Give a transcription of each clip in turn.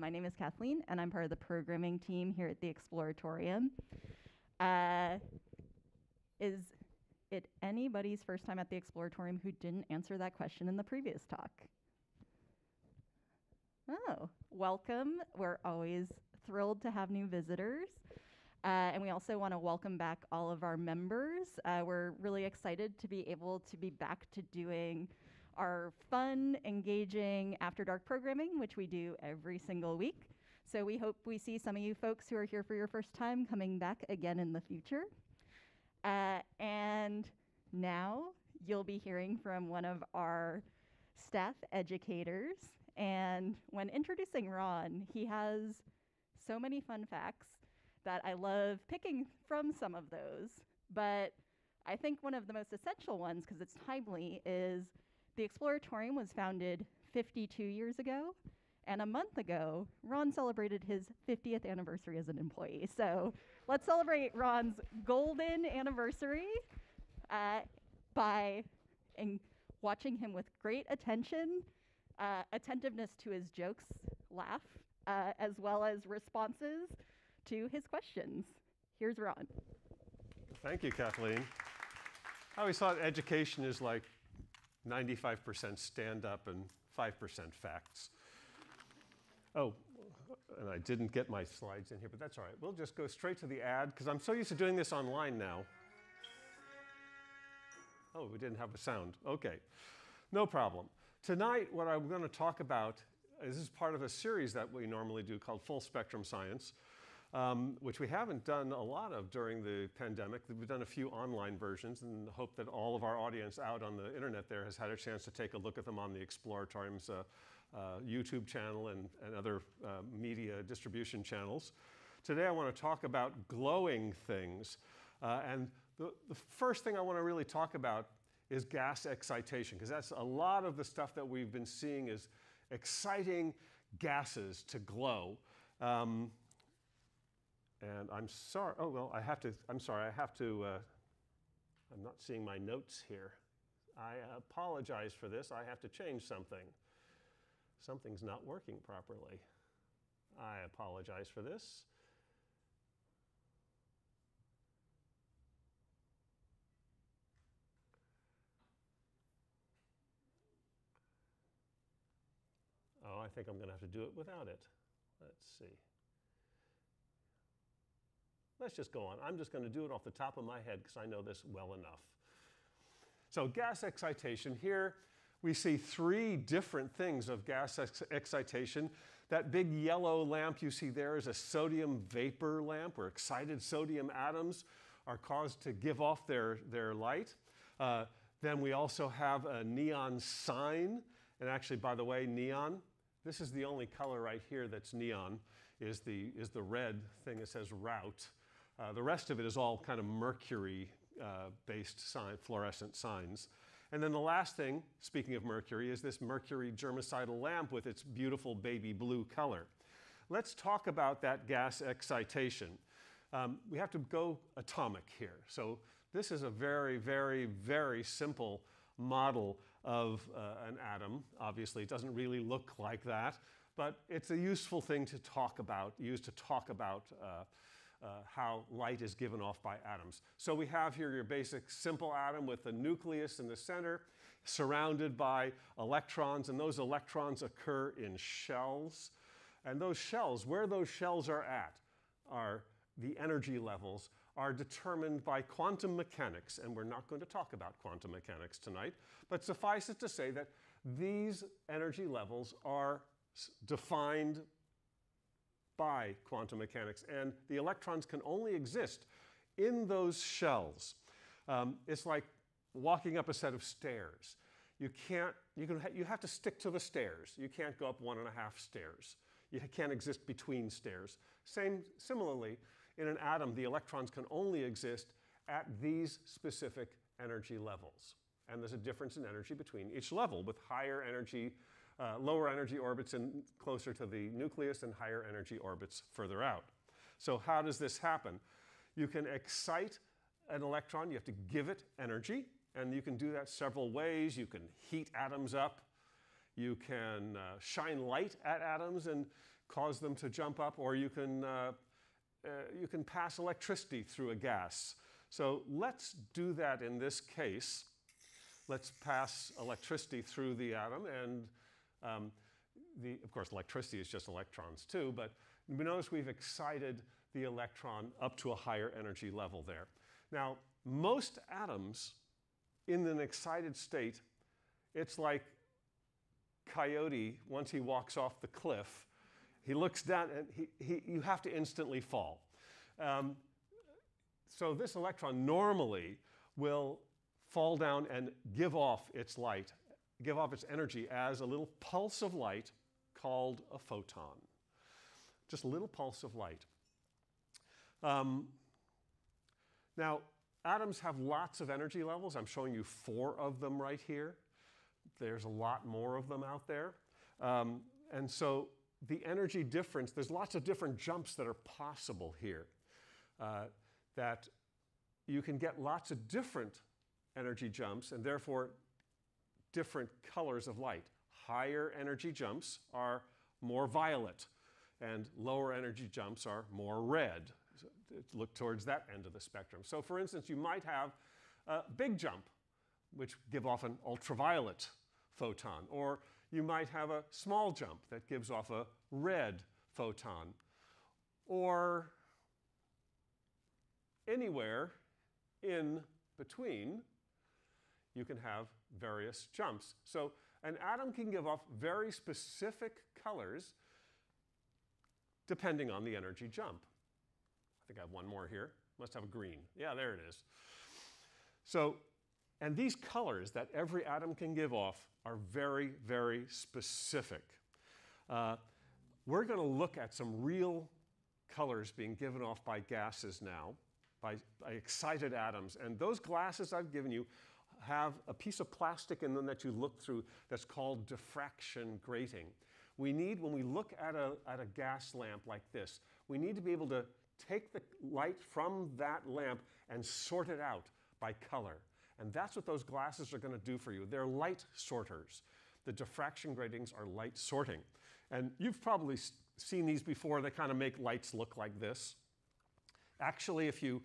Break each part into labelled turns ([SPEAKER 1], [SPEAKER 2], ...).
[SPEAKER 1] my name is Kathleen, and I'm part of the programming team here at the Exploratorium. Uh, is it anybody's first time at the Exploratorium who didn't answer that question in the previous talk? Oh, welcome. We're always thrilled to have new visitors. Uh, and we also want to welcome back all of our members. Uh, we're really excited to be able to be back to doing our fun, engaging After Dark programming, which we do every single week. So we hope we see some of you folks who are here for your first time coming back again in the future. Uh, and now you'll be hearing from one of our staff educators. And when introducing Ron, he has so many fun facts that I love picking from some of those. But I think one of the most essential ones, because it's timely, is the Exploratorium was founded 52 years ago. And a month ago, Ron celebrated his 50th anniversary as an employee. So let's celebrate Ron's golden anniversary uh, by watching him with great attention, uh, attentiveness to his jokes, laugh, uh, as well as responses to his questions. Here's Ron.
[SPEAKER 2] Thank you, Kathleen. I always thought education is like 95% stand up and 5% facts. Oh, and I didn't get my slides in here, but that's all right. We'll just go straight to the ad because I'm so used to doing this online now. Oh, we didn't have a sound. Okay, no problem. Tonight, what I'm going to talk about is this is part of a series that we normally do called Full Spectrum Science um, which we haven't done a lot of during the pandemic. We've done a few online versions and hope that all of our audience out on the internet there has had a chance to take a look at them on the Exploratorium's uh, uh, YouTube channel and, and other uh, media distribution channels. Today I want to talk about glowing things. Uh, and the, the first thing I want to really talk about is gas excitation, because that's a lot of the stuff that we've been seeing is exciting gases to glow. Um, and I'm sorry, oh, well, I have to, I'm sorry, I have to, uh, I'm not seeing my notes here. I apologize for this. I have to change something. Something's not working properly. I apologize for this. Oh, I think I'm going to have to do it without it. Let's see. Let's just go on. I'm just going to do it off the top of my head because I know this well enough. So gas excitation, here we see three different things of gas ex excitation. That big yellow lamp you see there is a sodium vapor lamp where excited sodium atoms are caused to give off their, their light. Uh, then we also have a neon sign. And actually, by the way, neon, this is the only color right here that's neon, is the, is the red thing that says route. Uh, the rest of it is all kind of mercury-based uh, sign, fluorescent signs. And then the last thing, speaking of mercury, is this mercury germicidal lamp with its beautiful baby blue color. Let's talk about that gas excitation. Um, we have to go atomic here. So this is a very, very, very simple model of uh, an atom. Obviously, it doesn't really look like that, but it's a useful thing to talk about, used to talk about uh, uh, how light is given off by atoms. So we have here your basic simple atom with the nucleus in the center, surrounded by electrons, and those electrons occur in shells. And those shells, where those shells are at, are the energy levels are determined by quantum mechanics, and we're not going to talk about quantum mechanics tonight, but suffice it to say that these energy levels are defined by quantum mechanics. And the electrons can only exist in those shells. Um, it's like walking up a set of stairs. You can't, you, can ha you have to stick to the stairs. You can't go up one and a half stairs. You can't exist between stairs. Same, similarly, in an atom, the electrons can only exist at these specific energy levels. And there's a difference in energy between each level with higher energy uh, lower energy orbits in closer to the nucleus and higher energy orbits further out. So how does this happen? You can excite an electron, you have to give it energy, and you can do that several ways. You can heat atoms up, you can uh, shine light at atoms and cause them to jump up, or you can, uh, uh, you can pass electricity through a gas. So let's do that in this case. Let's pass electricity through the atom, and um, the, of course, electricity is just electrons too, but notice we've excited the electron up to a higher energy level there. Now, most atoms in an excited state, it's like Coyote, once he walks off the cliff, he looks down and he, he, you have to instantly fall. Um, so this electron normally will fall down and give off its light, give off its energy as a little pulse of light called a photon. Just a little pulse of light. Um, now, atoms have lots of energy levels. I'm showing you four of them right here. There's a lot more of them out there. Um, and so the energy difference, there's lots of different jumps that are possible here. Uh, that you can get lots of different energy jumps and therefore different colors of light. Higher energy jumps are more violet, and lower energy jumps are more red. So look towards that end of the spectrum. So, for instance, you might have a big jump, which give off an ultraviolet photon, or you might have a small jump that gives off a red photon, or anywhere in between, you can have various jumps. So an atom can give off very specific colors depending on the energy jump. I think I have one more here. Must have a green. Yeah, there it is. So, and these colors that every atom can give off are very, very specific. Uh, we're going to look at some real colors being given off by gases now, by, by excited atoms. And those glasses I've given you have a piece of plastic in them that you look through that's called diffraction grating. We need, when we look at a, at a gas lamp like this, we need to be able to take the light from that lamp and sort it out by color. And that's what those glasses are going to do for you. They're light sorters. The diffraction gratings are light sorting. And you've probably seen these before. They kind of make lights look like this. Actually, if you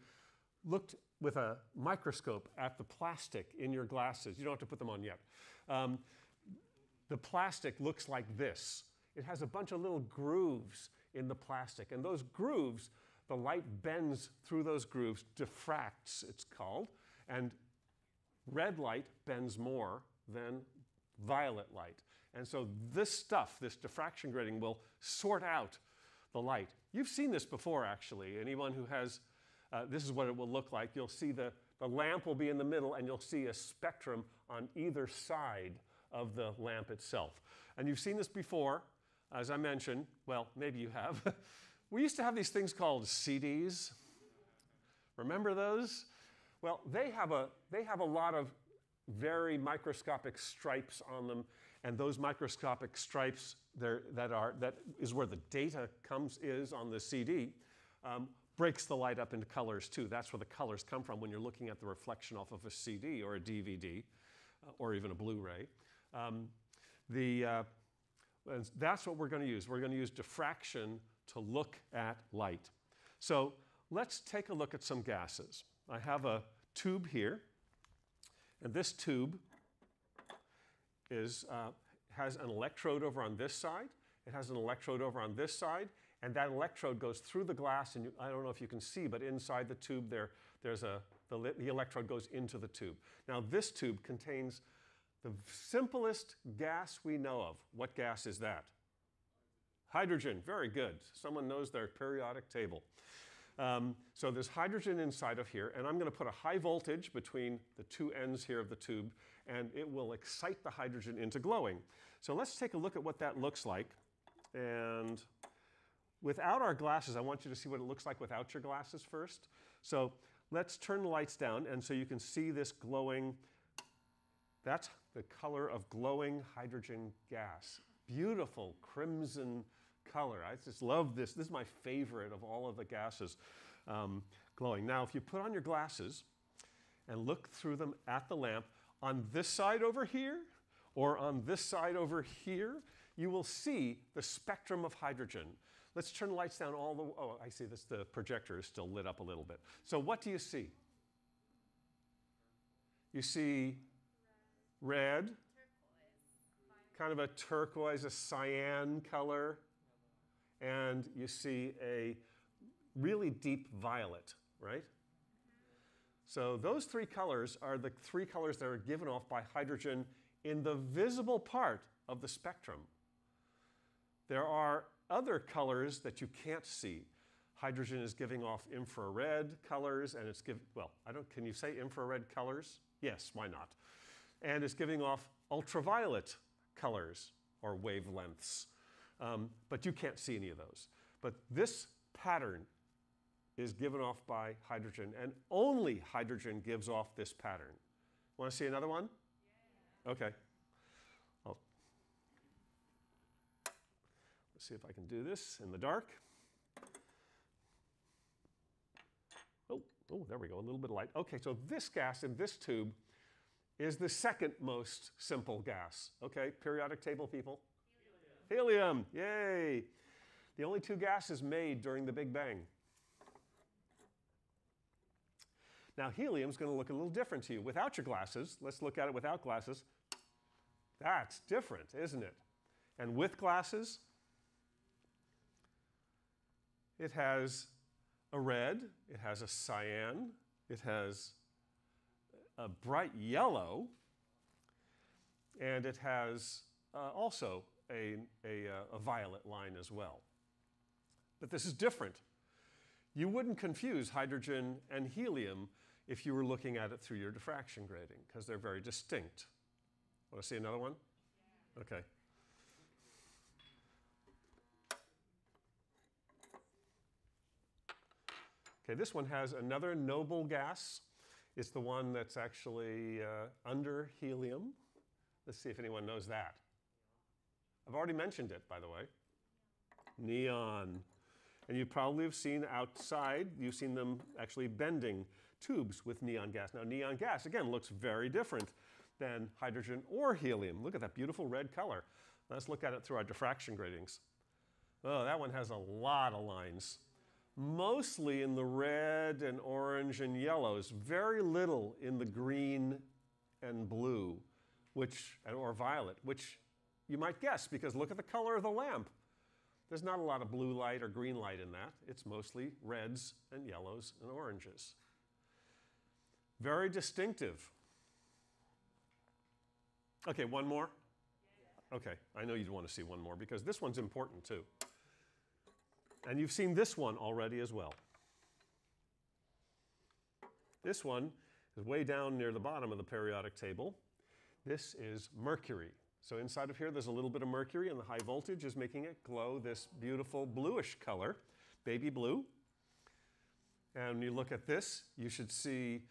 [SPEAKER 2] looked with a microscope at the plastic in your glasses, you don't have to put them on yet. Um, the plastic looks like this. It has a bunch of little grooves in the plastic, and those grooves, the light bends through those grooves, diffracts, it's called, and red light bends more than violet light. And so this stuff, this diffraction grating, will sort out the light. You've seen this before, actually. Anyone who has uh, this is what it will look like. You'll see the, the lamp will be in the middle, and you'll see a spectrum on either side of the lamp itself. And you've seen this before, as I mentioned. Well, maybe you have. we used to have these things called CDs. Remember those? Well, they have a, they have a lot of very microscopic stripes on them, and those microscopic stripes there, that are that is where the data comes is on the CD. Um, breaks the light up into colors too. That's where the colors come from when you're looking at the reflection off of a CD or a DVD uh, or even a Blu-ray. Um, the, uh, that's what we're going to use. We're going to use diffraction to look at light. So let's take a look at some gases. I have a tube here, and this tube is, uh, has an electrode over on this side. It has an electrode over on this side, and that electrode goes through the glass, and you, I don't know if you can see, but inside the tube there, there's a, the, the electrode goes into the tube. Now this tube contains the simplest gas we know of. What gas is that? Hydrogen, very good. Someone knows their periodic table. Um, so there's hydrogen inside of here, and I'm going to put a high voltage between the two ends here of the tube, and it will excite the hydrogen into glowing. So let's take a look at what that looks like. And Without our glasses, I want you to see what it looks like without your glasses first. So let's turn the lights down, and so you can see this glowing, that's the color of glowing hydrogen gas. Beautiful crimson color. I just love this. This is my favorite of all of the gases um, glowing. Now, if you put on your glasses and look through them at the lamp, on this side over here, or on this side over here, you will see the spectrum of hydrogen. Let's turn the lights down all the oh, I see this the projector is still lit up a little bit. So what do you see? You see red, kind of a turquoise, a cyan color, and you see a really deep violet, right? So those three colors are the three colors that are given off by hydrogen in the visible part of the spectrum. There are other colors that you can't see. Hydrogen is giving off infrared colors and it's giving, well, I don't, can you say infrared colors? Yes, why not? And it's giving off ultraviolet colors or wavelengths. Um, but you can't see any of those. But this pattern is given off by hydrogen, and only hydrogen gives off this pattern. Want to see another one? Yeah. Okay. Let's see if I can do this in the dark. Oh, oh, there we go, a little bit of light. Okay, so this gas in this tube is the second most simple gas. Okay, periodic table people? Helium. Helium, yay. The only two gases made during the Big Bang. Now, helium is going to look a little different to you. Without your glasses, let's look at it without glasses. That's different, isn't it? And with glasses, it has a red, it has a cyan, it has a bright yellow, and it has uh, also a, a, uh, a violet line as well. But this is different. You wouldn't confuse hydrogen and helium if you were looking at it through your diffraction grating, because they're very distinct. Want to see another one? Okay. Okay, this one has another noble gas. It's the one that's actually uh, under helium. Let's see if anyone knows that. I've already mentioned it, by the way. Neon. And you probably have seen outside, you've seen them actually bending tubes with neon gas. Now, neon gas, again, looks very different than hydrogen or helium. Look at that beautiful red color. Let's look at it through our diffraction gratings. Oh, that one has a lot of lines. Mostly in the red and orange and yellows, very little in the green and blue, which, or violet, which you might guess because look at the color of the lamp. There's not a lot of blue light or green light in that. It's mostly reds and yellows and oranges. Very distinctive. Okay, one more? Okay, I know you'd want to see one more because this one's important too. And you've seen this one already as well. This one is way down near the bottom of the periodic table. This is mercury. So inside of here, there's a little bit of mercury, and the high voltage is making it glow this beautiful bluish color, baby blue. And when you look at this, you should see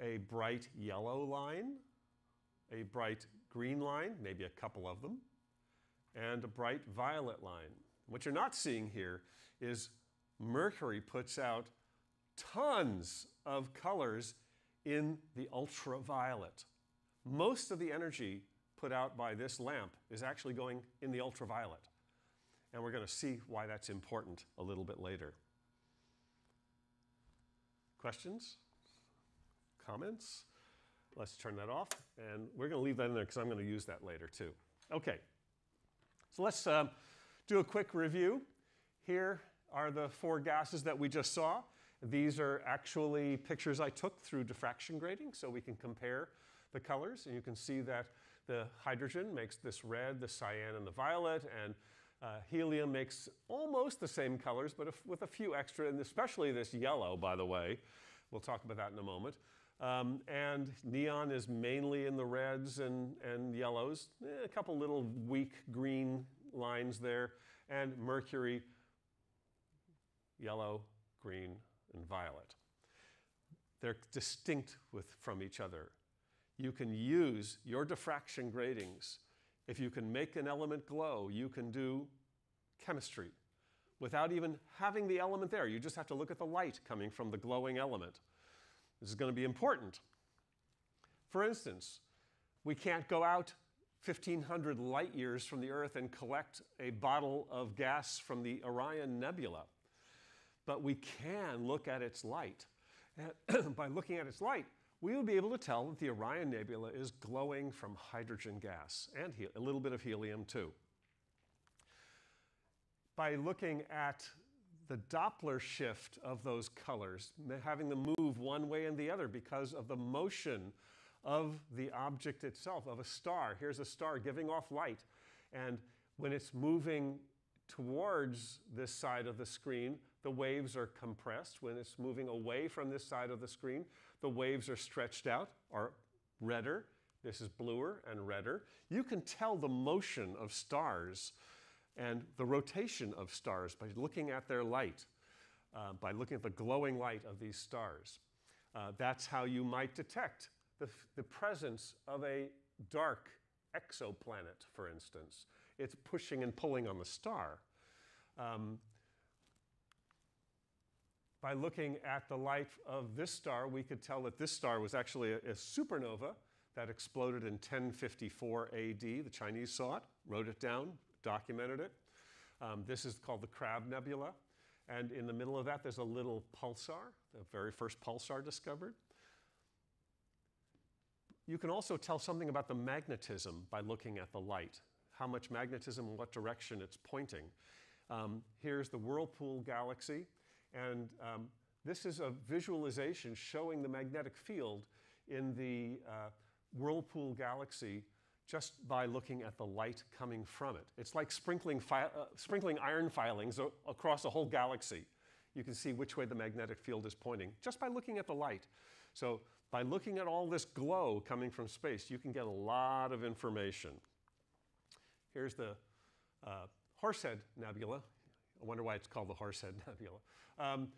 [SPEAKER 2] a bright yellow line, a bright green line, maybe a couple of them, and a bright violet line. What you're not seeing here is Mercury puts out tons of colors in the ultraviolet. Most of the energy put out by this lamp is actually going in the ultraviolet. And we're going to see why that's important a little bit later. Questions? comments. Let's turn that off. And we're going to leave that in there because I'm going to use that later too. Okay. So let's um, do a quick review. Here are the four gases that we just saw. These are actually pictures I took through diffraction grating so we can compare the colors. And you can see that the hydrogen makes this red, the cyan, and the violet, and uh, helium makes almost the same colors, but if, with a few extra, and especially this yellow, by the way. We'll talk about that in a moment. Um, and neon is mainly in the reds and, and yellows, eh, a couple little weak green lines there, and mercury, yellow, green, and violet. They're distinct with, from each other. You can use your diffraction gratings. If you can make an element glow, you can do chemistry without even having the element there. You just have to look at the light coming from the glowing element. This is going to be important. For instance, we can't go out 1,500 light years from the Earth and collect a bottle of gas from the Orion Nebula. But we can look at its light. And by looking at its light, we would be able to tell that the Orion Nebula is glowing from hydrogen gas and a little bit of helium too. By looking at the Doppler shift of those colors, having them move one way and the other because of the motion of the object itself, of a star. Here's a star giving off light. And when it's moving towards this side of the screen, the waves are compressed. When it's moving away from this side of the screen, the waves are stretched out, are redder. This is bluer and redder. You can tell the motion of stars and the rotation of stars by looking at their light, uh, by looking at the glowing light of these stars. Uh, that's how you might detect the, the presence of a dark exoplanet, for instance. It's pushing and pulling on the star. Um, by looking at the light of this star, we could tell that this star was actually a, a supernova that exploded in 1054 AD. The Chinese saw it, wrote it down, documented it. Um, this is called the Crab Nebula. And in the middle of that, there's a little pulsar, the very first pulsar discovered. You can also tell something about the magnetism by looking at the light, how much magnetism and what direction it's pointing. Um, here's the Whirlpool galaxy. And um, this is a visualization showing the magnetic field in the uh, Whirlpool galaxy just by looking at the light coming from it. It's like sprinkling, uh, sprinkling iron filings across a whole galaxy. You can see which way the magnetic field is pointing just by looking at the light. So by looking at all this glow coming from space, you can get a lot of information. Here's the uh, Horsehead Nebula. I wonder why it's called the Horsehead Nebula. Um,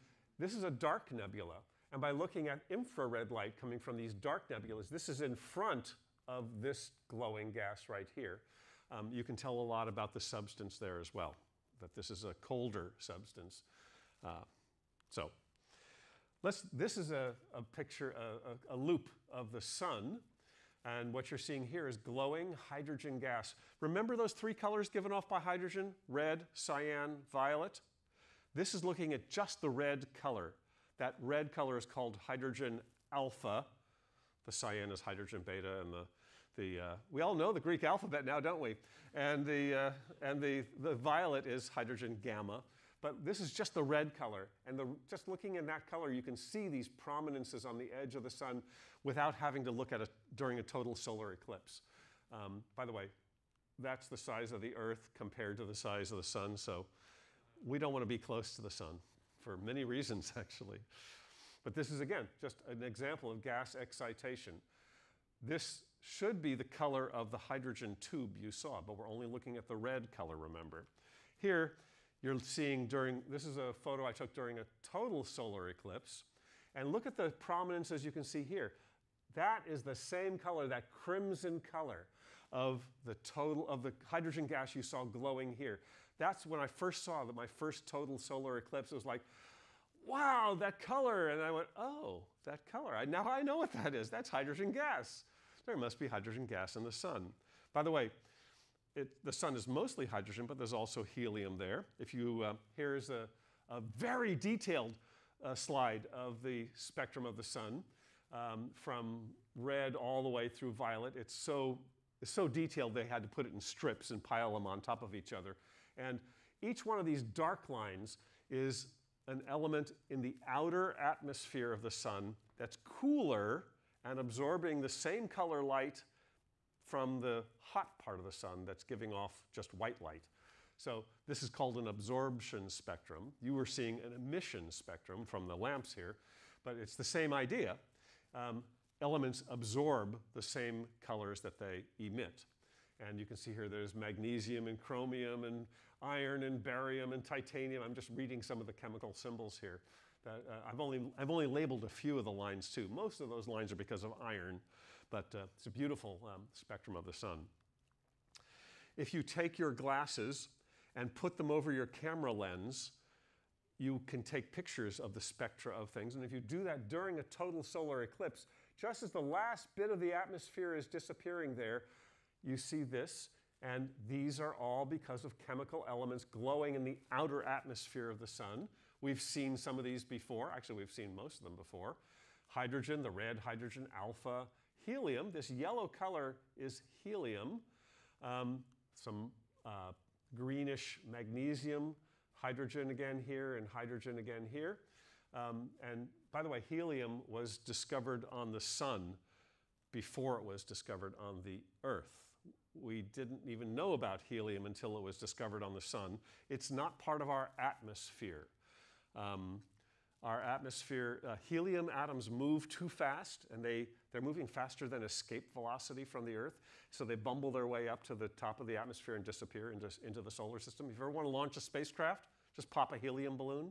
[SPEAKER 2] this is a dark nebula. And by looking at infrared light coming from these dark nebulas, this is in front of this glowing gas right here. Um, you can tell a lot about the substance there as well, that this is a colder substance. Uh, so let's, this is a, a picture, a, a, a loop of the sun. And what you're seeing here is glowing hydrogen gas. Remember those three colors given off by hydrogen? Red, cyan, violet? This is looking at just the red color. That red color is called hydrogen alpha. The cyan is hydrogen beta, and the, the uh, we all know the Greek alphabet now, don't we? And, the, uh, and the, the violet is hydrogen gamma. But this is just the red color. And the, just looking in that color, you can see these prominences on the edge of the sun without having to look at it during a total solar eclipse. Um, by the way, that's the size of the Earth compared to the size of the sun. So we don't want to be close to the sun for many reasons, actually. But this is, again, just an example of gas excitation. This should be the color of the hydrogen tube you saw, but we're only looking at the red color, remember. Here, you're seeing during, this is a photo I took during a total solar eclipse. And look at the prominences you can see here. That is the same color, that crimson color of the total of the hydrogen gas you saw glowing here. That's when I first saw that my first total solar eclipse. It was like, wow, that color. And I went, oh, that color. I, now I know what that is. That's hydrogen gas. There must be hydrogen gas in the sun. By the way, it, the sun is mostly hydrogen, but there's also helium there. If you, uh, here's a, a, very detailed uh, slide of the spectrum of the sun um, from red all the way through violet. It's so, it's so detailed they had to put it in strips and pile them on top of each other. And each one of these dark lines is an element in the outer atmosphere of the sun that's cooler and absorbing the same color light from the hot part of the sun that's giving off just white light. So this is called an absorption spectrum. You were seeing an emission spectrum from the lamps here, but it's the same idea. Um, elements absorb the same colors that they emit. And you can see here there's magnesium and chromium and iron and barium and titanium. I'm just reading some of the chemical symbols here. That, uh, I've, only, I've only labeled a few of the lines too. Most of those lines are because of iron, but uh, it's a beautiful um, spectrum of the sun. If you take your glasses and put them over your camera lens, you can take pictures of the spectra of things. And if you do that during a total solar eclipse, just as the last bit of the atmosphere is disappearing there, you see this, and these are all because of chemical elements glowing in the outer atmosphere of the sun. We've seen some of these before. Actually, we've seen most of them before. Hydrogen, the red hydrogen alpha. Helium, this yellow color is helium. Um, some uh, greenish magnesium, hydrogen again here, and hydrogen again here. Um, and by the way, helium was discovered on the sun before it was discovered on the earth. We didn't even know about helium until it was discovered on the sun. It's not part of our atmosphere. Um, our atmosphere, uh, helium atoms move too fast and they, they're moving faster than escape velocity from the Earth. So they bumble their way up to the top of the atmosphere and disappear into, into the solar system. If you ever want to launch a spacecraft, just pop a helium balloon.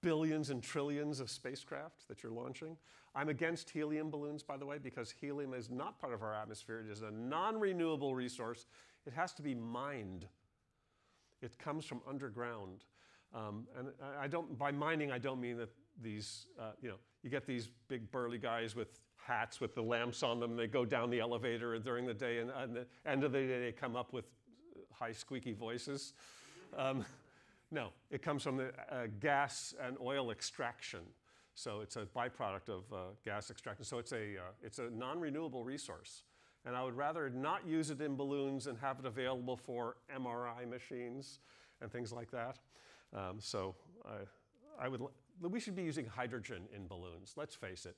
[SPEAKER 2] Billions and trillions of spacecraft that you're launching. I'm against helium balloons, by the way, because helium is not part of our atmosphere. It is a non renewable resource. It has to be mined, it comes from underground. Um, and I don't, by mining, I don't mean that these, uh, you know, you get these big burly guys with hats with the lamps on them. They go down the elevator during the day, and at the end of the day, they come up with high squeaky voices. Um, no, it comes from the uh, gas and oil extraction. So it's a byproduct of uh, gas extraction. So it's a, uh, it's a non-renewable resource. And I would rather not use it in balloons and have it available for MRI machines and things like that. Um, so I, I would, we should be using hydrogen in balloons. Let's face it.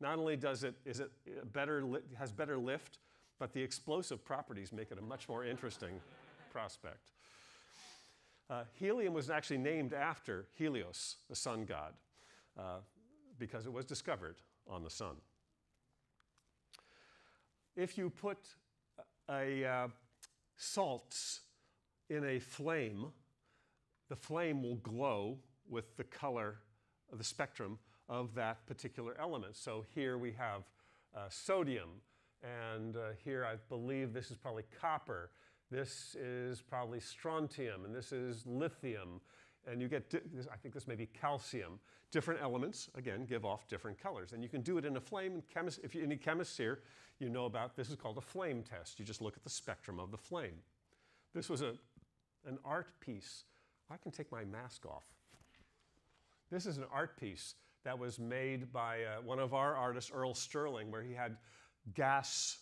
[SPEAKER 2] Not only does it, is it better, has better lift, but the explosive properties make it a much more interesting prospect. Uh, helium was actually named after Helios, the sun god, uh, because it was discovered on the sun. If you put a uh, salts in a flame, the flame will glow with the color the spectrum of that particular element. So here we have uh, sodium, and uh, here I believe this is probably copper. This is probably strontium, and this is lithium. And you get, I think this may be calcium. Different elements, again, give off different colors. And you can do it in a flame. Chemist, if you, any chemists here, you know about this is called a flame test. You just look at the spectrum of the flame. This was a, an art piece I can take my mask off. This is an art piece that was made by uh, one of our artists, Earl Sterling, where he had gas,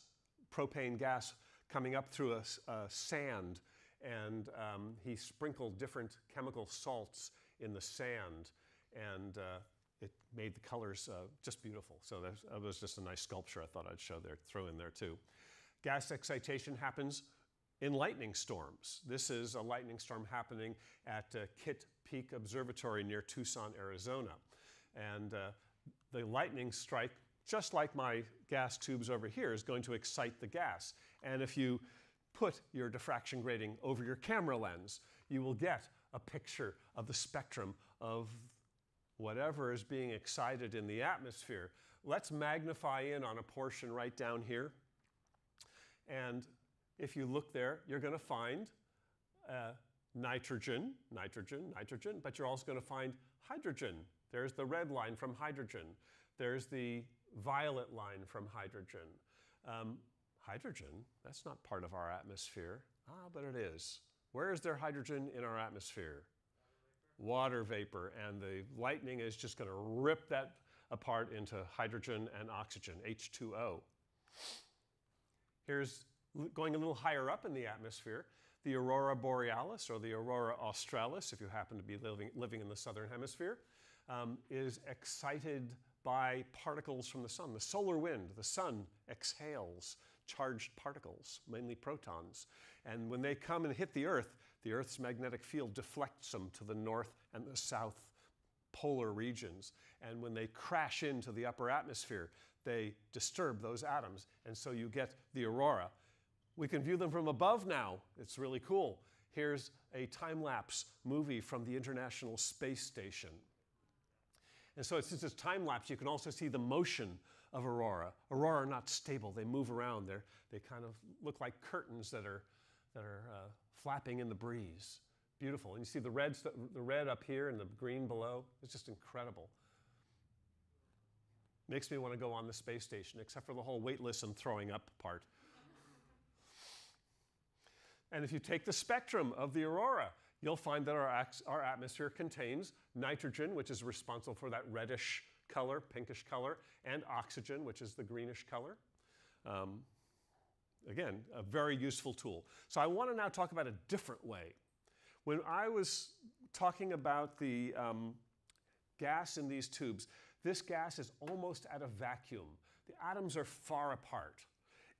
[SPEAKER 2] propane gas, coming up through a, a sand, and um, he sprinkled different chemical salts in the sand, and uh, it made the colors uh, just beautiful. So that was just a nice sculpture I thought I'd show there, throw in there too. Gas excitation happens in lightning storms. This is a lightning storm happening at uh, Kitt Peak Observatory near Tucson, Arizona. And uh, the lightning strike, just like my gas tubes over here, is going to excite the gas. And if you put your diffraction grating over your camera lens, you will get a picture of the spectrum of whatever is being excited in the atmosphere. Let's magnify in on a portion right down here. And if you look there, you're going to find uh, nitrogen, nitrogen, nitrogen, but you're also going to find hydrogen. There's the red line from hydrogen. There's the violet line from hydrogen. Um, hydrogen, that's not part of our atmosphere. Ah, but it is. Where is there hydrogen in our atmosphere? Water vapor, and the lightning is just going to rip that apart into hydrogen and oxygen, H2O. Here's going a little higher up in the atmosphere, the aurora borealis or the aurora australis, if you happen to be living, living in the southern hemisphere, um, is excited by particles from the sun. The solar wind, the sun exhales charged particles, mainly protons. And when they come and hit the Earth, the Earth's magnetic field deflects them to the north and the south polar regions. And when they crash into the upper atmosphere, they disturb those atoms. And so you get the aurora. We can view them from above now. It's really cool. Here's a time lapse movie from the International Space Station. And so, since it's time lapse, you can also see the motion of aurora. Aurora are not stable, they move around. They're, they kind of look like curtains that are, that are uh, flapping in the breeze. Beautiful. And you see the, reds, the red up here and the green below. It's just incredible. Makes me want to go on the space station, except for the whole weightless and throwing up part. And if you take the spectrum of the aurora, you'll find that our, our atmosphere contains nitrogen, which is responsible for that reddish color, pinkish color, and oxygen, which is the greenish color. Um, again, a very useful tool. So I want to now talk about a different way. When I was talking about the um, gas in these tubes, this gas is almost at a vacuum. The atoms are far apart.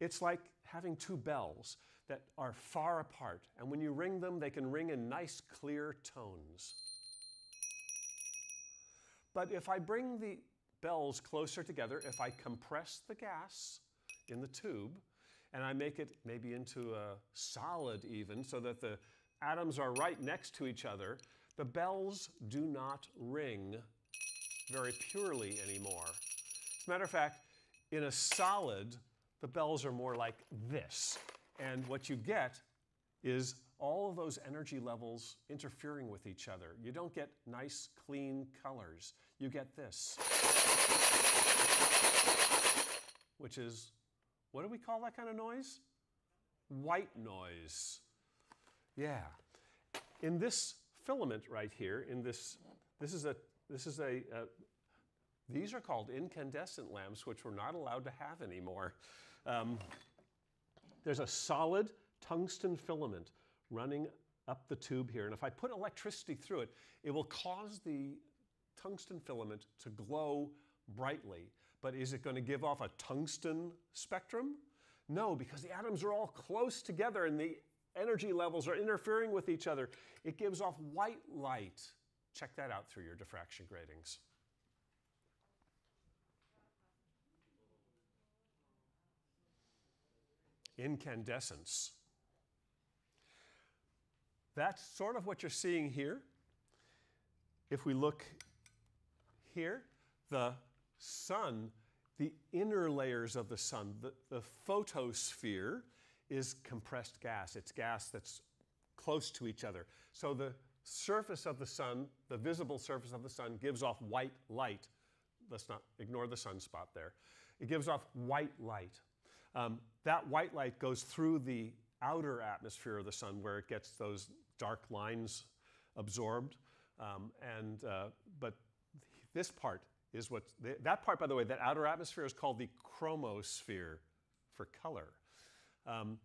[SPEAKER 2] It's like having two bells that are far apart, and when you ring them, they can ring in nice, clear tones. But if I bring the bells closer together, if I compress the gas in the tube, and I make it maybe into a solid even, so that the atoms are right next to each other, the bells do not ring very purely anymore. As a matter of fact, in a solid, the bells are more like this. And what you get is all of those energy levels interfering with each other. You don't get nice, clean colors. You get this, which is, what do we call that kind of noise? White noise. Yeah. In this filament right here, in this, this is a, this is a, these are called incandescent lamps, which we're not allowed to have anymore. Um, there's a solid tungsten filament running up the tube here. And if I put electricity through it, it will cause the tungsten filament to glow brightly. But is it going to give off a tungsten spectrum? No, because the atoms are all close together and the energy levels are interfering with each other. It gives off white light. Check that out through your diffraction gratings. Incandescence. That's sort of what you're seeing here. If we look here, the sun, the inner layers of the sun, the, the photosphere is compressed gas. It's gas that's close to each other. So the surface of the sun, the visible surface of the sun, gives off white light. Let's not ignore the sunspot there. It gives off white light. Um, that white light goes through the outer atmosphere of the sun where it gets those dark lines absorbed. Um, and, uh, but this part is what, that part, by the way, that outer atmosphere is called the chromosphere for color. Um,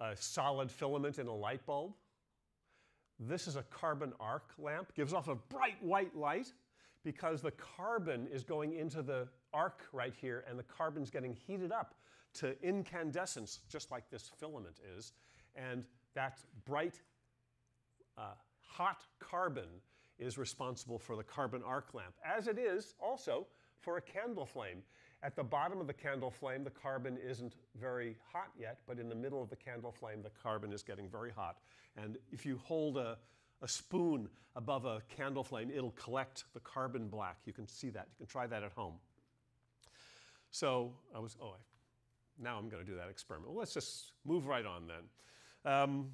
[SPEAKER 2] a solid filament in a light bulb. This is a carbon arc lamp, gives off a bright white light because the carbon is going into the arc right here and the carbon's getting heated up to incandescence, just like this filament is. And that bright, uh, hot carbon is responsible for the carbon arc lamp, as it is also for a candle flame. At the bottom of the candle flame, the carbon isn't very hot yet, but in the middle of the candle flame, the carbon is getting very hot. And if you hold a, a spoon above a candle flame, it'll collect the carbon black. You can see that. You can try that at home. So I was, oh, I now I'm going to do that experiment. Well, let's just move right on then. Um,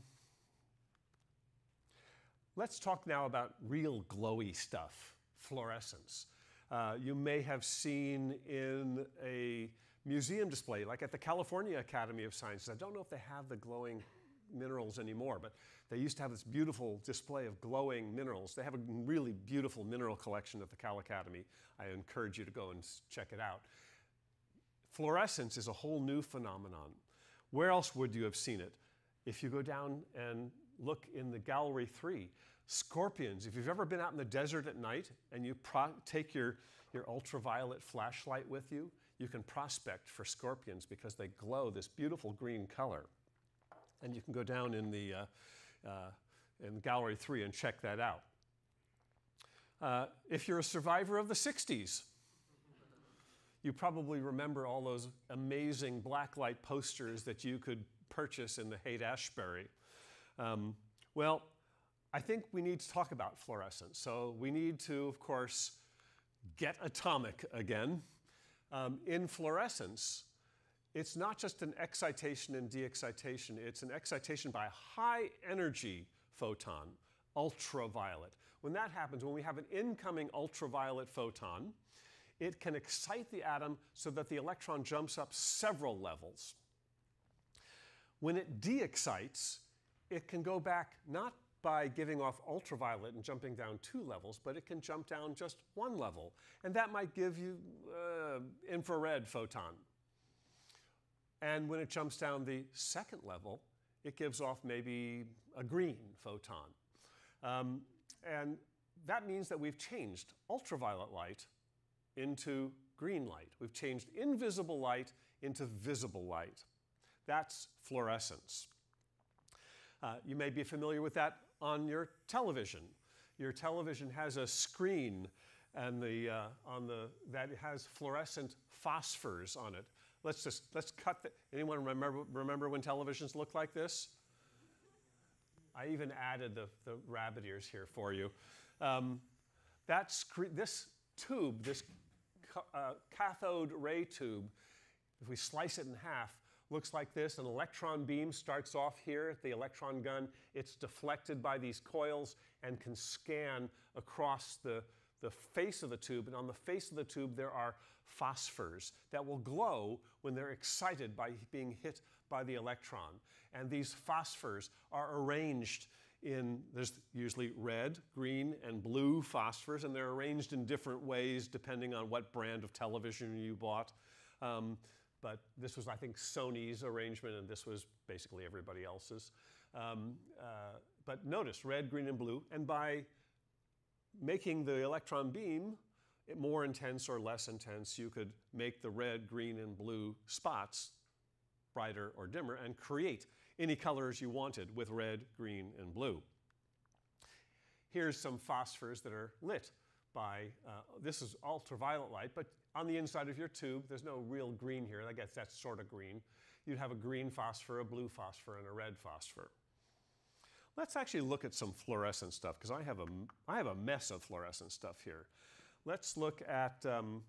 [SPEAKER 2] let's talk now about real glowy stuff, fluorescence. Uh, you may have seen in a museum display, like at the California Academy of Sciences. I don't know if they have the glowing minerals anymore, but they used to have this beautiful display of glowing minerals. They have a really beautiful mineral collection at the Cal Academy. I encourage you to go and check it out. Fluorescence is a whole new phenomenon. Where else would you have seen it? If you go down and look in the gallery three, scorpions. If you've ever been out in the desert at night and you take your, your ultraviolet flashlight with you, you can prospect for scorpions because they glow this beautiful green color. And you can go down in the uh, uh, in gallery three and check that out. Uh, if you're a survivor of the 60s, you probably remember all those amazing blacklight posters that you could purchase in the Haight Ashbury. Um, well, I think we need to talk about fluorescence. So we need to, of course, get atomic again. Um, in fluorescence, it's not just an excitation and de-excitation, it's an excitation by a high energy photon, ultraviolet. When that happens, when we have an incoming ultraviolet photon, it can excite the atom so that the electron jumps up several levels. When it de-excites, it can go back not by giving off ultraviolet and jumping down two levels, but it can jump down just one level. And that might give you uh, infrared photon. And when it jumps down the second level, it gives off maybe a green photon. Um, and that means that we've changed ultraviolet light into green light. We've changed invisible light into visible light. That's fluorescence. Uh, you may be familiar with that on your television. Your television has a screen and the, uh, on the, that has fluorescent phosphors on it. Let's just, let's cut the, anyone remember, remember when televisions looked like this? I even added the, the rabbit ears here for you. Um, that screen, this tube, this uh, cathode ray tube, if we slice it in half, looks like this. An electron beam starts off here at the electron gun. It's deflected by these coils and can scan across the, the face of the tube. And on the face of the tube, there are phosphors that will glow when they're excited by being hit by the electron. And these phosphors are arranged in, there's usually red, green, and blue phosphors, and they're arranged in different ways depending on what brand of television you bought. Um, but this was, I think, Sony's arrangement, and this was basically everybody else's. Um, uh, but notice red, green, and blue, and by making the electron beam more intense or less intense, you could make the red, green, and blue spots brighter or dimmer and create any colors you wanted with red, green, and blue. Here's some phosphors that are lit by, uh, this is ultraviolet light, but on the inside of your tube, there's no real green here. I guess that's sort of green. You'd have a green phosphor, a blue phosphor, and a red phosphor. Let's actually look at some fluorescent stuff because I, have a, I have a mess of fluorescent stuff here. Let's look at, um,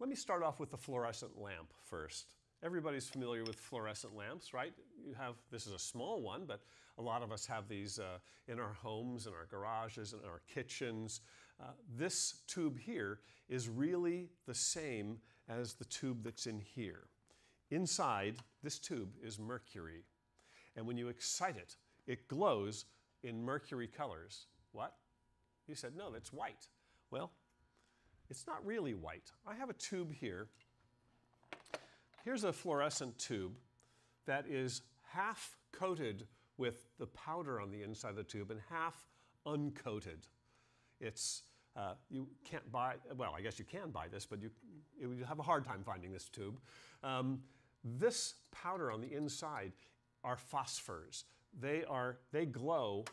[SPEAKER 2] let me start off with the fluorescent lamp first. Everybody's familiar with fluorescent lamps, right? You have, this is a small one, but a lot of us have these uh, in our homes, in our garages, in our kitchens. Uh, this tube here is really the same as the tube that's in here. Inside this tube is mercury. And when you excite it, it glows in mercury colors. What? You said, no, that's white. Well, it's not really white. I have a tube here Here's a fluorescent tube that is half coated with the powder on the inside of the tube and half uncoated. It's, uh, you can't buy, well, I guess you can buy this, but you, you have a hard time finding this tube. Um, this powder on the inside are phosphors. They, are, they glow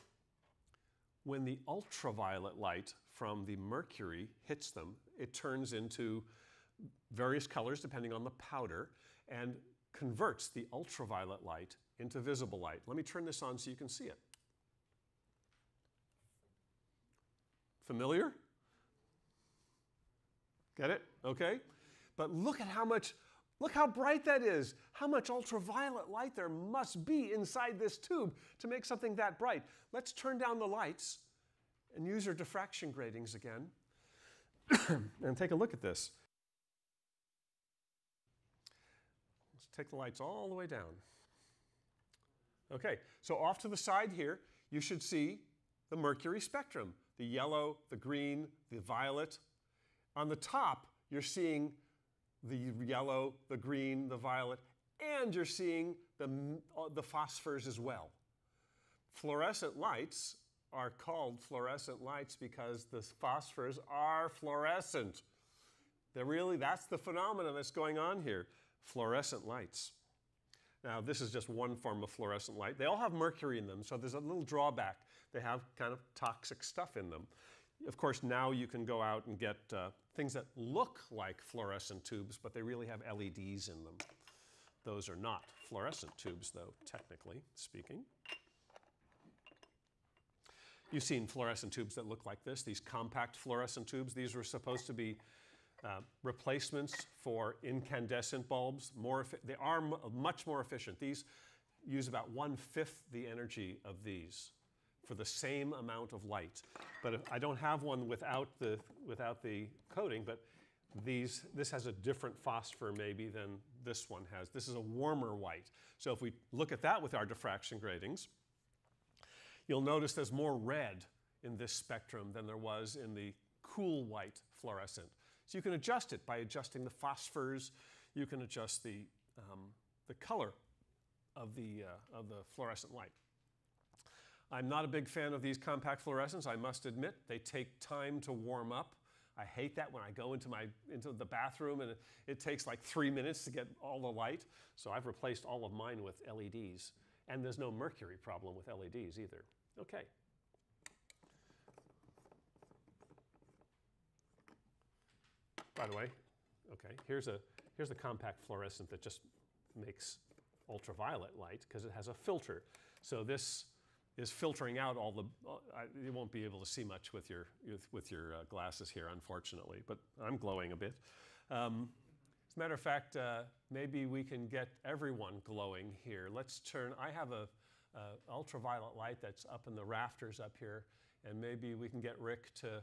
[SPEAKER 2] when the ultraviolet light from the mercury hits them. It turns into various colors depending on the powder and converts the ultraviolet light into visible light. Let me turn this on so you can see it. Familiar? Get it? Okay? But look at how much, look how bright that is. How much ultraviolet light there must be inside this tube to make something that bright. Let's turn down the lights and use our diffraction gratings again and take a look at this. Let's take the lights all the way down. Okay, so off to the side here, you should see the mercury spectrum, the yellow, the green, the violet. On the top, you're seeing the yellow, the green, the violet, and you're seeing the, uh, the phosphors as well. Fluorescent lights are called fluorescent lights because the phosphors are fluorescent. They're really, that's the phenomenon that's going on here fluorescent lights. Now, this is just one form of fluorescent light. They all have mercury in them, so there's a little drawback. They have kind of toxic stuff in them. Of course, now you can go out and get uh, things that look like fluorescent tubes, but they really have LEDs in them. Those are not fluorescent tubes, though, technically speaking. You've seen fluorescent tubes that look like this, these compact fluorescent tubes. These were supposed to be uh, replacements for incandescent bulbs. More they are much more efficient. These use about one-fifth the energy of these for the same amount of light. But I don't have one without the, without the coating, but these, this has a different phosphor maybe than this one has. This is a warmer white. So if we look at that with our diffraction gratings, You'll notice there's more red in this spectrum than there was in the cool white fluorescent. So you can adjust it by adjusting the phosphors. You can adjust the, um, the color of the, uh, of the fluorescent light. I'm not a big fan of these compact fluorescents, I must admit. They take time to warm up. I hate that when I go into, my, into the bathroom and it, it takes like three minutes to get all the light. So I've replaced all of mine with LEDs. And there's no mercury problem with LEDs either. Okay. By the way, okay, here's a, here's a compact fluorescent that just makes ultraviolet light because it has a filter. So this is filtering out all the, uh, you won't be able to see much with your, with, your uh, glasses here, unfortunately, but I'm glowing a bit. Um, as a matter of fact, uh, maybe we can get everyone glowing here. Let's turn, I have a, ultraviolet light that's up in the rafters up here, and maybe we can get Rick to,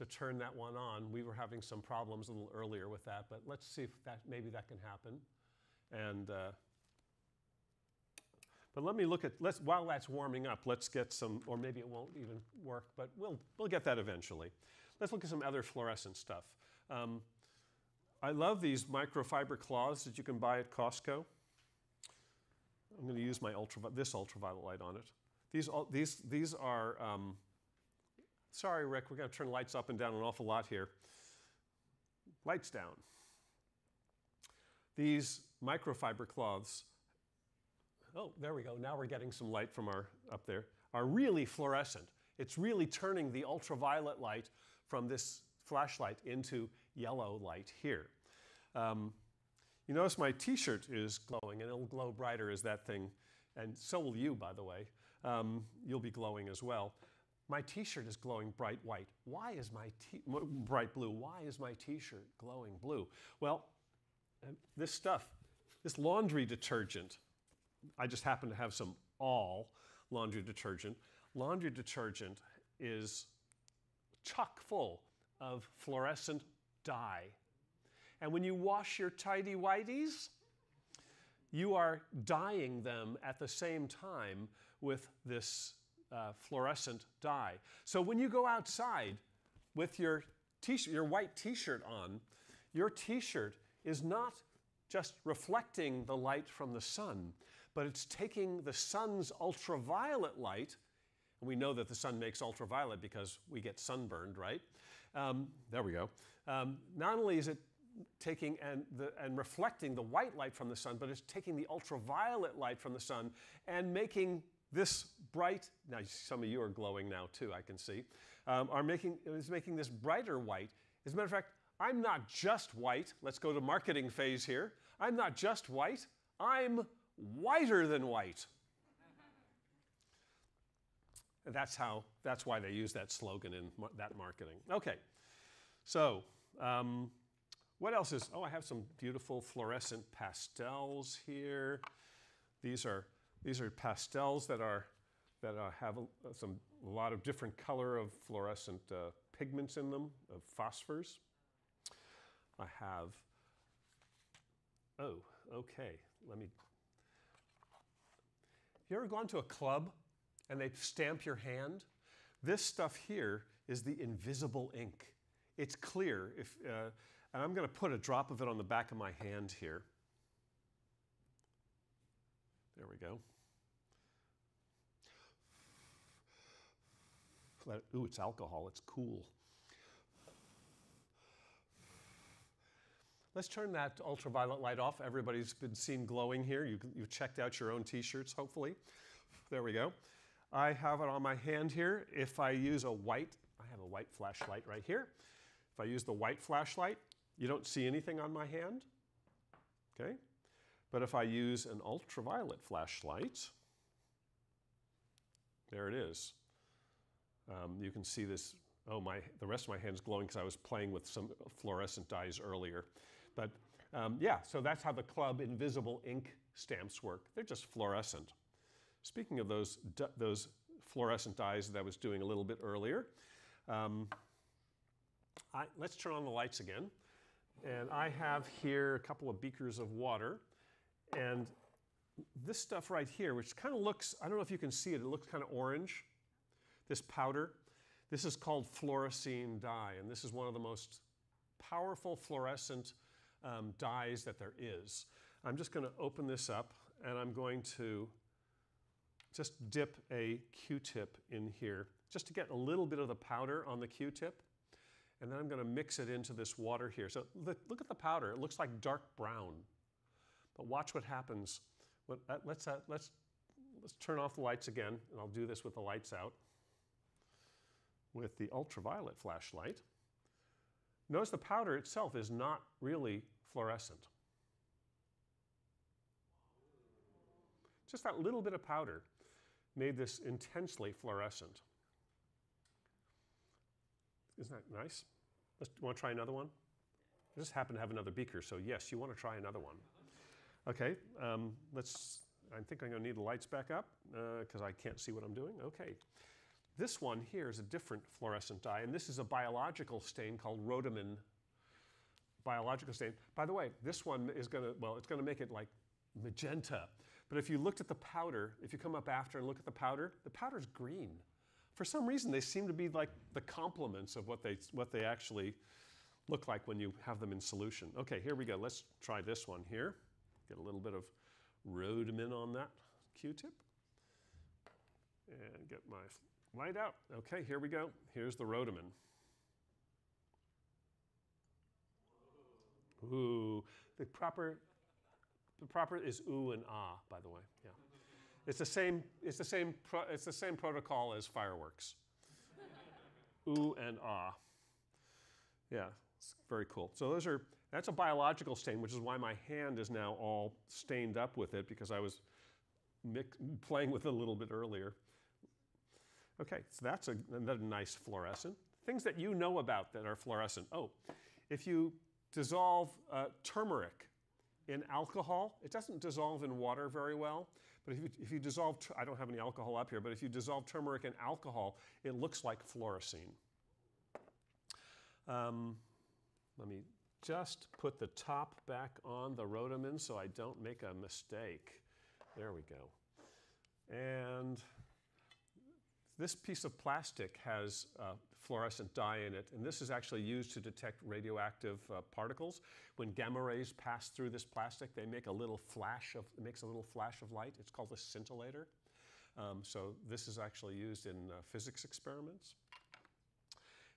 [SPEAKER 2] to turn that one on. We were having some problems a little earlier with that, but let's see if that, maybe that can happen. And uh, but let me look at, let's, while that's warming up, let's get some, or maybe it won't even work, but we'll, we'll get that eventually. Let's look at some other fluorescent stuff. Um, I love these microfiber cloths that you can buy at Costco. I'm going to use my ultra, this ultraviolet light on it. These, all these, these are, um, sorry Rick, we're going to turn lights up and down an awful lot here. Lights down. These microfiber cloths oh, there we go. Now we're getting some light from our up there, are really fluorescent. It's really turning the ultraviolet light from this flashlight into yellow light here. Um, you notice my t-shirt is glowing and it'll glow brighter as that thing, and so will you, by the way. Um, you'll be glowing as well. My t-shirt is glowing bright white. Why is my t bright blue? Why is my t-shirt glowing blue? Well, um, this stuff, this laundry detergent I just happen to have some all laundry detergent. Laundry detergent is chock full of fluorescent dye. And when you wash your tidy whities, you are dyeing them at the same time with this uh, fluorescent dye. So when you go outside with your your white t-shirt on, your t-shirt is not just reflecting the light from the sun, but it's taking the sun's ultraviolet light, and we know that the sun makes ultraviolet because we get sunburned, right? Um, there we go. Um, not only is it taking and, the, and reflecting the white light from the sun, but it's taking the ultraviolet light from the sun and making this bright, now some of you are glowing now too, I can see, um, are making, is making this brighter white. As a matter of fact, I'm not just white. Let's go to marketing phase here. I'm not just white, I'm whiter than white. That's how, that's why they use that slogan in mar that marketing. Okay, so um, what else is, oh, I have some beautiful fluorescent pastels here. These are, these are pastels that are, that have a, some, a lot of different color of fluorescent uh, pigments in them, of phosphors. I have, oh, okay, let me you ever gone to a club and they stamp your hand? This stuff here is the invisible ink. It's clear. If, uh, and I'm going to put a drop of it on the back of my hand here. There we go. Let, ooh, it's alcohol. It's cool. Let's turn that ultraviolet light off. Everybody's been seen glowing here. You, you've checked out your own t-shirts, hopefully. There we go. I have it on my hand here. If I use a white, I have a white flashlight right here. If I use the white flashlight, you don't see anything on my hand, okay? But if I use an ultraviolet flashlight, there it is. Um, you can see this, oh, my, the rest of my hand's glowing because I was playing with some fluorescent dyes earlier. But um, yeah, so that's how the club invisible ink stamps work. They're just fluorescent. Speaking of those, those fluorescent dyes that I was doing a little bit earlier, um, I, let's turn on the lights again. And I have here a couple of beakers of water. And this stuff right here, which kind of looks, I don't know if you can see it, it looks kind of orange. this powder. This is called fluorescein dye, and this is one of the most powerful fluorescent um, dyes that there is. I'm just going to open this up and I'm going to just dip a Q-tip in here just to get a little bit of the powder on the Q-tip. And then I'm going to mix it into this water here. So look, look, at the powder. It looks like dark brown. But watch what happens. Uh, let's, uh, let's, let's turn off the lights again, and I'll do this with the lights out with the ultraviolet flashlight. Notice the powder itself is not really fluorescent. Just that little bit of powder made this intensely fluorescent. Isn't that nice? Let's, want to try another one? I just happen to have another beaker, so yes, you want to try another one. Okay, um, let's, I think I'm to need the lights back up because uh, I can't see what I'm doing. Okay, this one here is a different fluorescent dye, and this is a biological stain called rhodamine biological stain. By the way, this one is going to, well, it's going to make it like magenta. But if you looked at the powder, if you come up after and look at the powder, the powder's green. For some reason, they seem to be like the complements of what they, what they actually look like when you have them in solution. Okay, here we go. Let's try this one here. Get a little bit of rhodamine on that Q-tip. And get my light out. Okay, here we go. Here's the rhodamine. Ooh, the proper, the proper is ooh and ah, by the way. Yeah, it's the same. It's the same. Pro, it's the same protocol as fireworks. ooh and ah. Yeah, it's very cool. So those are. That's a biological stain, which is why my hand is now all stained up with it because I was mix, playing with it a little bit earlier. Okay, so that's a, another nice fluorescent. Things that you know about that are fluorescent. Oh, if you dissolve uh, turmeric in alcohol. It doesn't dissolve in water very well, but if you, if you dissolve, I don't have any alcohol up here, but if you dissolve turmeric in alcohol, it looks like fluorescein. Um, let me just put the top back on the rhodamine so I don't make a mistake. There we go. And this piece of plastic has uh, fluorescent dye in it, and this is actually used to detect radioactive uh, particles. When gamma rays pass through this plastic, they make a little flash of, it makes a little flash of light. It's called a scintillator. Um, so this is actually used in uh, physics experiments.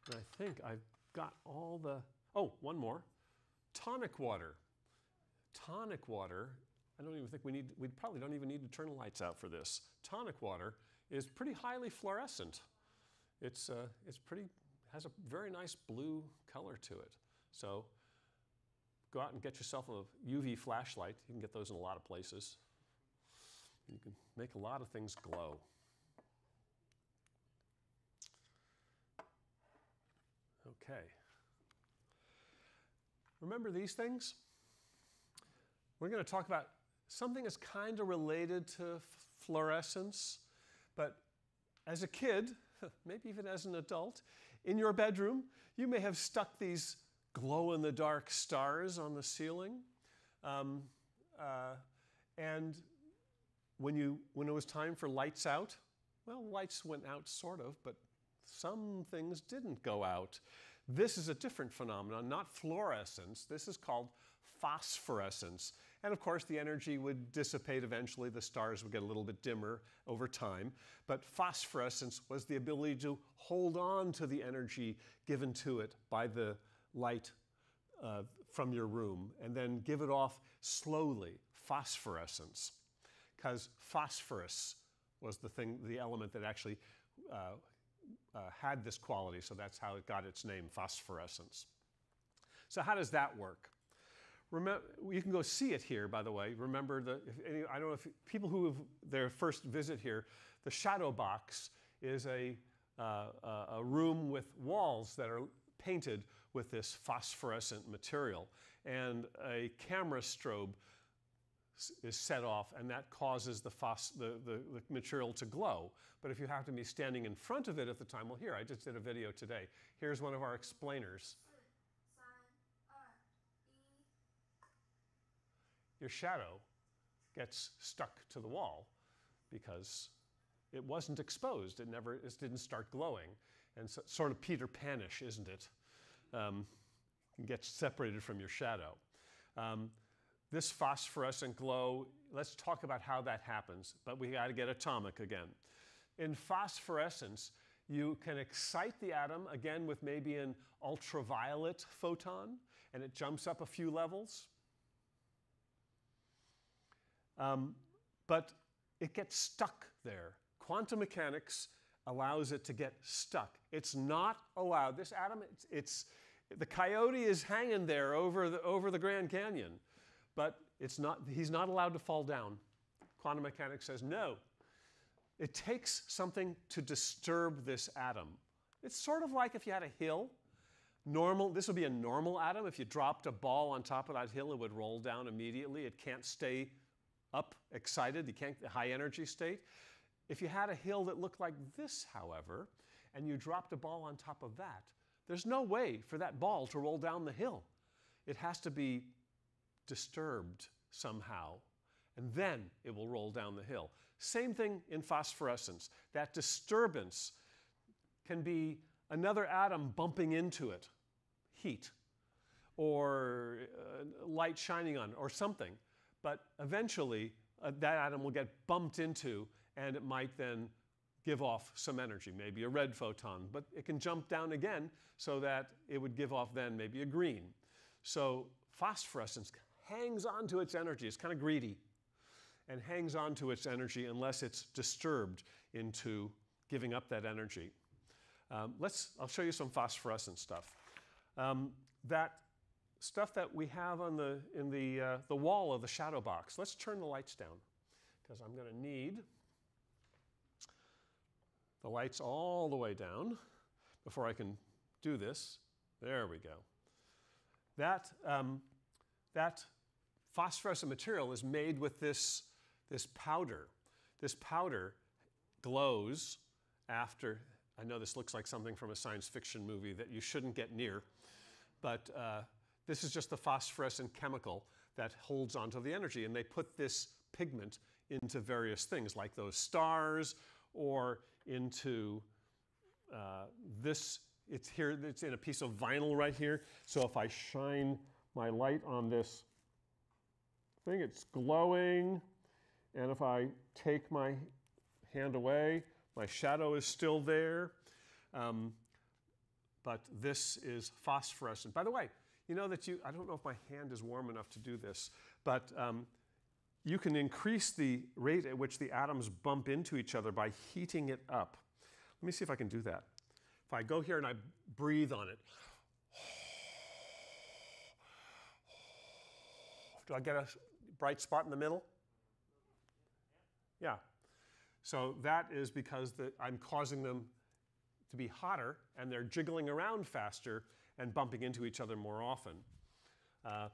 [SPEAKER 2] And I think I've got all the, oh, one more. Tonic water. Tonic water, I don't even think we need, we probably don't even need to turn the lights out for this. Tonic water is pretty highly fluorescent. It's, uh, it's pretty, has a very nice blue color to it. So go out and get yourself a UV flashlight. You can get those in a lot of places. You can make a lot of things glow. Okay. Remember these things? We're going to talk about something that's kind of related to fluorescence, but as a kid, maybe even as an adult, in your bedroom, you may have stuck these glow in the dark stars on the ceiling. Um, uh, and when, you, when it was time for lights out, well, lights went out sort of, but some things didn't go out. This is a different phenomenon, not fluorescence. This is called phosphorescence. And of course, the energy would dissipate eventually. The stars would get a little bit dimmer over time. But phosphorescence was the ability to hold on to the energy given to it by the light uh, from your room and then give it off slowly, phosphorescence. Because phosphorus was the thing, the element that actually uh, uh, had this quality, so that's how it got its name, phosphorescence. So how does that work? Remember, you can go see it here, by the way. Remember, the, any, I don't know if people who have their first visit here, the shadow box is a, uh, a room with walls that are painted with this phosphorescent material. And a camera strobe is set off, and that causes the, the, the, the, material to glow. But if you happen to be standing in front of it at the time, well, here, I just did a video today. Here's one of our explainers. your shadow gets stuck to the wall because it wasn't exposed. It never, it didn't start glowing. And so, sort of Peter Panish, isn't it? Um, get separated from your shadow. Um, this phosphorescent glow, let's talk about how that happens, but we got to get atomic again. In phosphorescence, you can excite the atom again with maybe an ultraviolet photon, and it jumps up a few levels. Um, but it gets stuck there. Quantum mechanics allows it to get stuck. It's not allowed. This atom, it's, it's the coyote is hanging there over the, over the Grand Canyon, but it's not, he's not allowed to fall down. Quantum mechanics says no. It takes something to disturb this atom. It's sort of like if you had a hill. Normal, this would be a normal atom. If you dropped a ball on top of that hill, it would roll down immediately. It can't stay up excited, you can't, high energy state. If you had a hill that looked like this, however, and you dropped a ball on top of that, there's no way for that ball to roll down the hill. It has to be disturbed somehow, and then it will roll down the hill. Same thing in phosphorescence. That disturbance can be another atom bumping into it, heat, or uh, light shining on, or something. But eventually, uh, that atom will get bumped into, and it might then give off some energy, maybe a red photon, but it can jump down again so that it would give off then maybe a green. So phosphorescence hangs on to its energy. It's kind of greedy and hangs on to its energy unless it's disturbed into giving up that energy. Um, let's, I'll show you some phosphorescent stuff. Um, that stuff that we have on the, in the, uh, the wall of the shadow box. Let's turn the lights down because I'm going to need the lights all the way down before I can do this. There we go. That, um, that phosphorescent material is made with this, this powder. This powder glows after, I know this looks like something from a science fiction movie that you shouldn't get near, but uh, this is just the phosphorescent chemical that holds onto the energy. And they put this pigment into various things like those stars or into uh, this. It's here, it's in a piece of vinyl right here. So if I shine my light on this thing, it's glowing. And if I take my hand away, my shadow is still there. Um, but this is phosphorescent. By the way, you know that you, I don't know if my hand is warm enough to do this, but um, you can increase the rate at which the atoms bump into each other by heating it up. Let me see if I can do that. If I go here and I breathe on it, do I get a bright spot in the middle? Yeah. So that is because the, I'm causing them to be hotter and they're jiggling around faster and bumping into each other more often. Uh,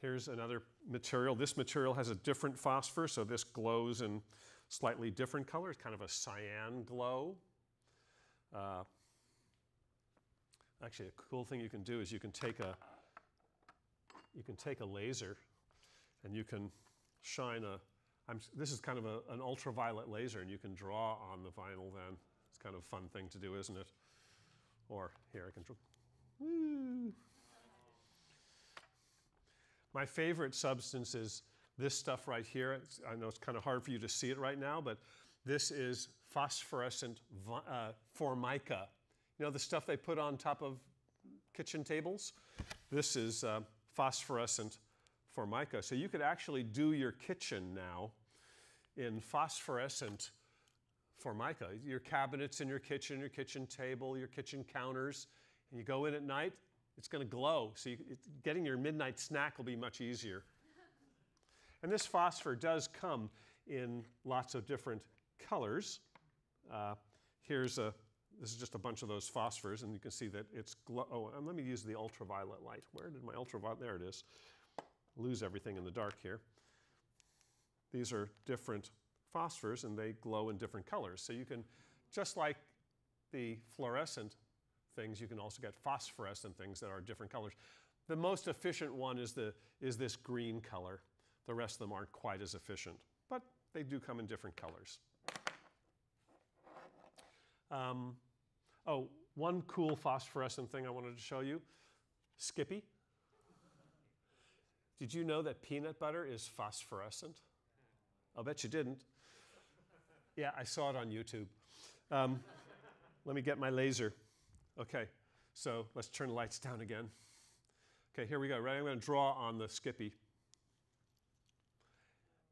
[SPEAKER 2] here's another material. This material has a different phosphor, so this glows in slightly different colors, kind of a cyan glow. Uh, actually, a cool thing you can do is you can take a you can take a laser and you can shine a. I'm, this is kind of a, an ultraviolet laser, and you can draw on the vinyl. Then it's kind of a fun thing to do, isn't it? Or here, I can. Woo. My favorite substance is this stuff right here. It's, I know it's kind of hard for you to see it right now, but this is phosphorescent uh, formica. You know the stuff they put on top of kitchen tables? This is uh, phosphorescent formica. So you could actually do your kitchen now in phosphorescent formica. Your cabinets in your kitchen, your kitchen table, your kitchen counters, and you go in at night, it's going to glow. So you, it, getting your midnight snack will be much easier. and this phosphor does come in lots of different colors. Uh, here's a, this is just a bunch of those phosphors, and you can see that it's glow. Oh, and let me use the ultraviolet light. Where did my ultraviolet? There it is. Lose everything in the dark here. These are different phosphors and they glow in different colors. So you can, just like the fluorescent things, you can also get phosphorescent things that are different colors. The most efficient one is, the, is this green color. The rest of them aren't quite as efficient, but they do come in different colors. Um, oh, one cool phosphorescent thing I wanted to show you Skippy. Did you know that peanut butter is phosphorescent? I'll bet you didn't. Yeah, I saw it on YouTube. Um, let me get my laser. Okay, so let's turn the lights down again. Okay, here we go. Right, I'm going to draw on the Skippy.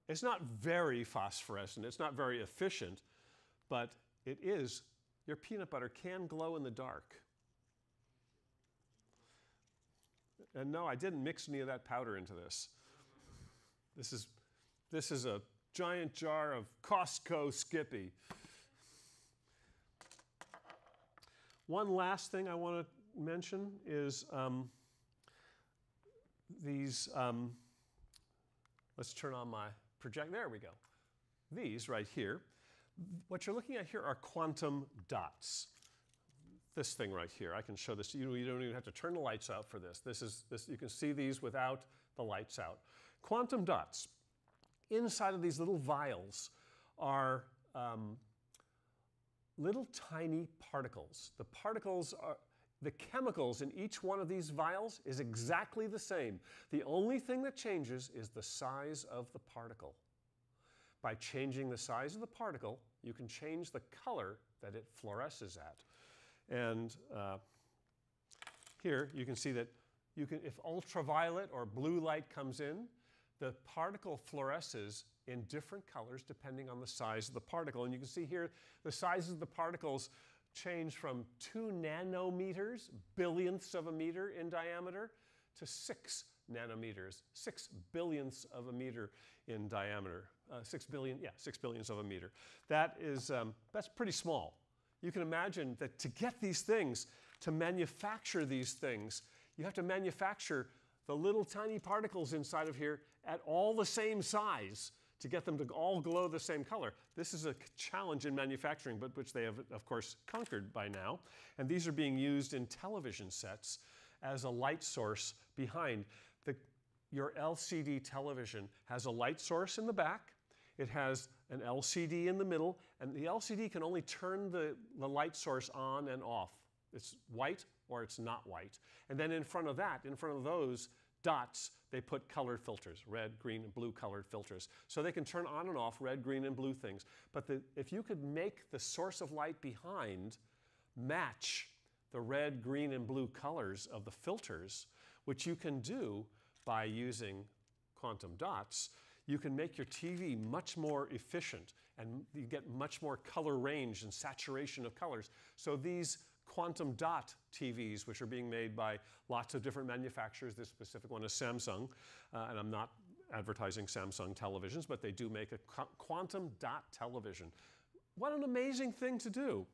[SPEAKER 2] It's not very phosphorescent, it's not very efficient, but it is. Your peanut butter can glow in the dark. And no, I didn't mix any of that powder into this. This is, this is a giant jar of Costco Skippy. One last thing I want to mention is um, these. Um, let's turn on my project. There we go. These right here. What you're looking at here are quantum dots. This thing right here, I can show this. You, you don't even have to turn the lights out for this. This is this. You can see these without the lights out. Quantum dots. Inside of these little vials are um, little tiny particles. The particles are, the chemicals in each one of these vials is exactly the same. The only thing that changes is the size of the particle. By changing the size of the particle, you can change the color that it fluoresces at. And uh, here you can see that you can, if ultraviolet or blue light comes in, the particle fluoresces in different colors depending on the size of the particle. And you can see here the sizes of the particles change from two nanometers, billionths of a meter in diameter, to six nanometers, six billionths of a meter in diameter. Uh, six billion, yeah, six billionths of a meter. That is, um, that's pretty small. You can imagine that to get these things, to manufacture these things, you have to manufacture the little tiny particles inside of here at all the same size to get them to all glow the same color. This is a challenge in manufacturing, but which they have, of course, conquered by now. And these are being used in television sets as a light source behind. Your LCD television has a light source in the back, it has an LCD in the middle, and the LCD can only turn the, the light source on and off. It's white or it's not white. And then in front of that, in front of those dots, they put colored filters, red, green, and blue colored filters. So they can turn on and off red, green, and blue things. But the, if you could make the source of light behind match the red, green, and blue colors of the filters, which you can do by using quantum dots, you can make your TV much more efficient and you get much more color range and saturation of colors. So these quantum dot TVs, which are being made by lots of different manufacturers. This specific one is Samsung, uh, and I'm not advertising Samsung televisions, but they do make a qu quantum dot television. What an amazing thing to do.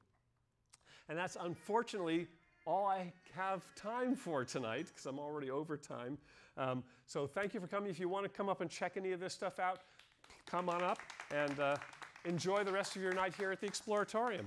[SPEAKER 2] And that's unfortunately all I have time for tonight because I'm already over time. Um, so thank you for coming. If you want to come up and check any of this stuff out, come on up and uh, enjoy the rest of your night here at the Exploratorium.